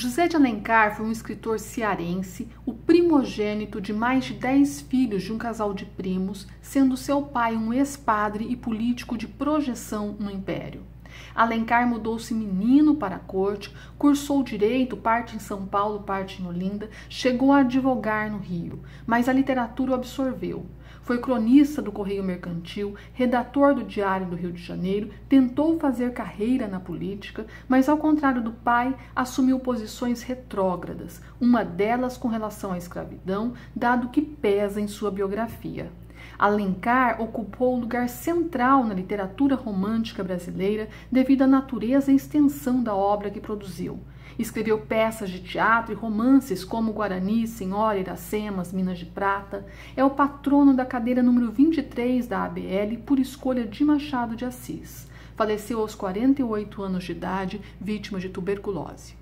José de Alencar foi um escritor cearense, o primogênito de mais de dez filhos de um casal de primos, sendo seu pai um ex-padre e político de projeção no império. Alencar mudou-se menino para a corte, cursou direito, parte em São Paulo, parte em Olinda, chegou a advogar no Rio, mas a literatura o absorveu. Foi cronista do Correio Mercantil, redator do Diário do Rio de Janeiro, tentou fazer carreira na política, mas, ao contrário do pai, assumiu posições retrógradas, uma delas com relação à escravidão, dado que pesa em sua biografia. Alencar ocupou lugar central na literatura romântica brasileira devido à natureza e extensão da obra que produziu. Escreveu peças de teatro e romances como Guarani, Senhora, Iracemas, Minas de Prata. É o patrono da cadeira número 23 da ABL por escolha de Machado de Assis. Faleceu aos 48 anos de idade, vítima de tuberculose.